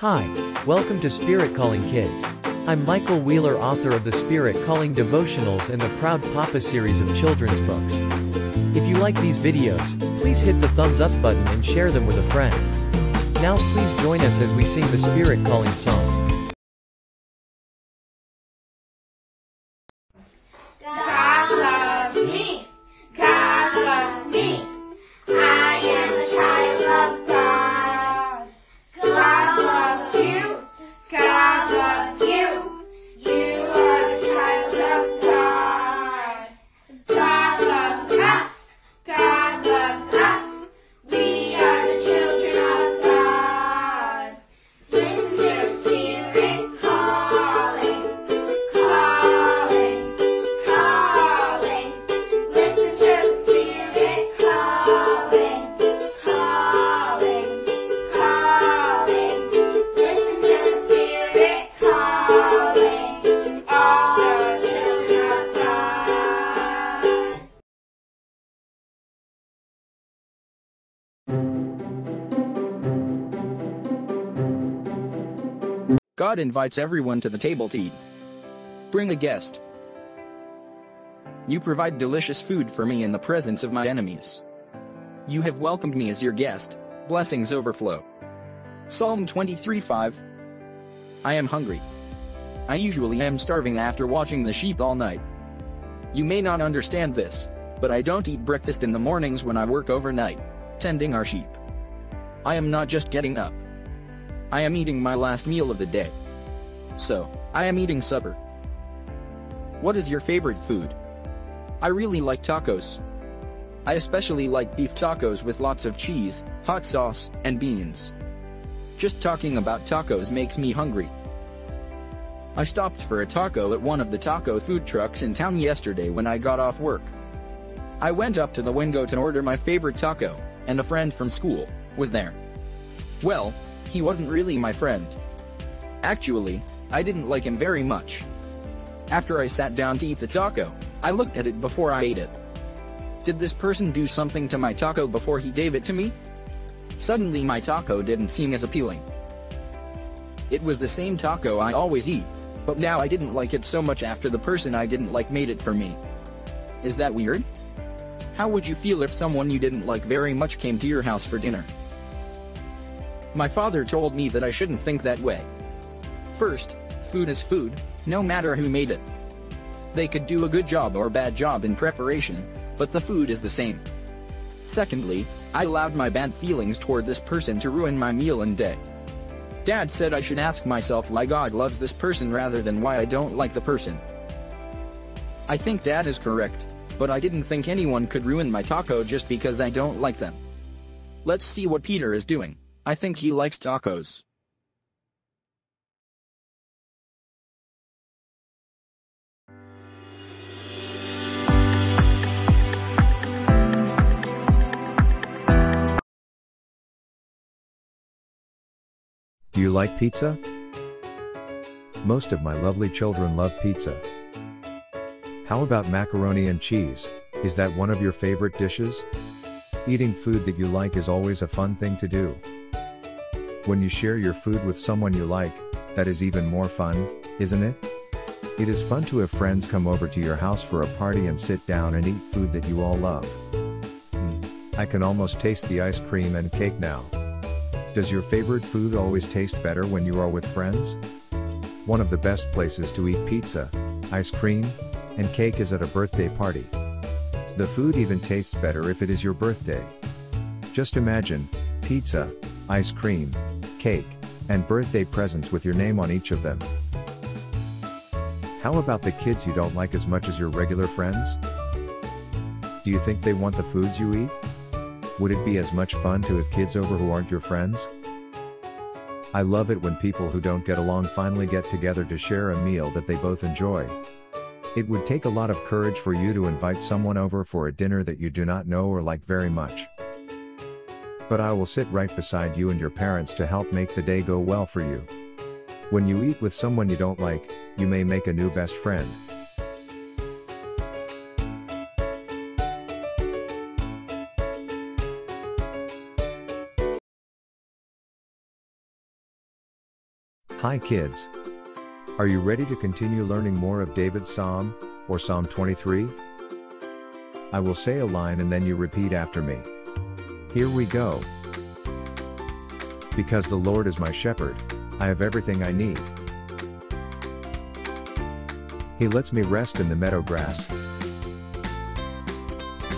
Hi, welcome to Spirit Calling Kids. I'm Michael Wheeler, author of the Spirit Calling Devotionals and the Proud Papa series of children's books. If you like these videos, please hit the thumbs up button and share them with a friend. Now please join us as we sing the Spirit Calling song. God invites everyone to the table to eat. Bring a guest. You provide delicious food for me in the presence of my enemies. You have welcomed me as your guest, blessings overflow. Psalm 23 5 I am hungry. I usually am starving after watching the sheep all night. You may not understand this, but I don't eat breakfast in the mornings when I work overnight, tending our sheep. I am not just getting up. I am eating my last meal of the day. So, I am eating supper. What is your favorite food? I really like tacos. I especially like beef tacos with lots of cheese, hot sauce, and beans. Just talking about tacos makes me hungry. I stopped for a taco at one of the taco food trucks in town yesterday when I got off work. I went up to the window to order my favorite taco, and a friend from school was there. Well, he wasn't really my friend. Actually, I didn't like him very much. After I sat down to eat the taco, I looked at it before I ate it. Did this person do something to my taco before he gave it to me? Suddenly my taco didn't seem as appealing. It was the same taco I always eat, but now I didn't like it so much after the person I didn't like made it for me. Is that weird? How would you feel if someone you didn't like very much came to your house for dinner? My father told me that I shouldn't think that way. First, food is food, no matter who made it. They could do a good job or bad job in preparation, but the food is the same. Secondly, I allowed my bad feelings toward this person to ruin my meal and day. Dad said I should ask myself why God loves this person rather than why I don't like the person. I think Dad is correct, but I didn't think anyone could ruin my taco just because I don't like them. Let's see what Peter is doing. I think he likes tacos. Do you like pizza? Most of my lovely children love pizza. How about macaroni and cheese? Is that one of your favorite dishes? Eating food that you like is always a fun thing to do. When you share your food with someone you like, that is even more fun, isn't it? It is fun to have friends come over to your house for a party and sit down and eat food that you all love. Mm, I can almost taste the ice cream and cake now. Does your favorite food always taste better when you are with friends? One of the best places to eat pizza, ice cream, and cake is at a birthday party. The food even tastes better if it is your birthday. Just imagine pizza, ice cream, cake, and birthday presents with your name on each of them. How about the kids you don't like as much as your regular friends? Do you think they want the foods you eat? Would it be as much fun to have kids over who aren't your friends? I love it when people who don't get along finally get together to share a meal that they both enjoy. It would take a lot of courage for you to invite someone over for a dinner that you do not know or like very much. But I will sit right beside you and your parents to help make the day go well for you. When you eat with someone you don't like, you may make a new best friend. Hi kids. Are you ready to continue learning more of David's Psalm, or Psalm 23? I will say a line and then you repeat after me. Here we go. Because the Lord is my shepherd, I have everything I need. He lets me rest in the meadow grass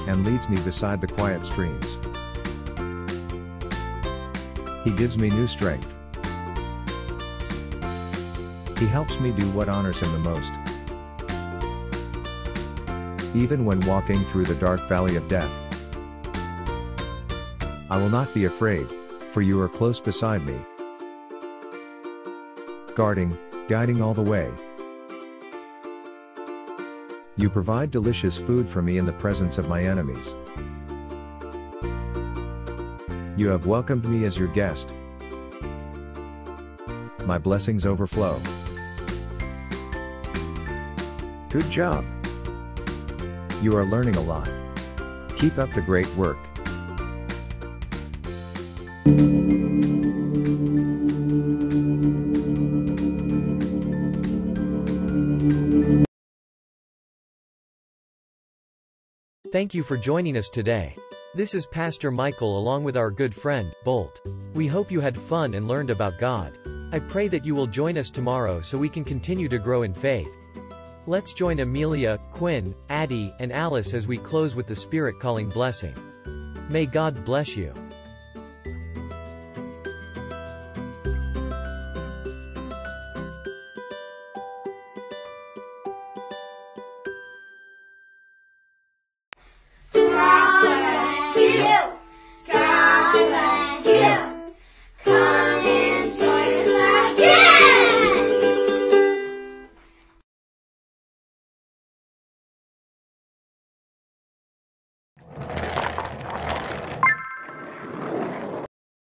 and leads me beside the quiet streams. He gives me new strength. He helps me do what honors him the most. Even when walking through the dark valley of death, I will not be afraid, for you are close beside me, guarding, guiding all the way. You provide delicious food for me in the presence of my enemies. You have welcomed me as your guest. My blessings overflow. Good job. You are learning a lot. Keep up the great work. Thank you for joining us today. This is Pastor Michael along with our good friend, Bolt. We hope you had fun and learned about God. I pray that you will join us tomorrow so we can continue to grow in faith. Let's join Amelia, Quinn, Addie, and Alice as we close with the Spirit calling blessing. May God bless you.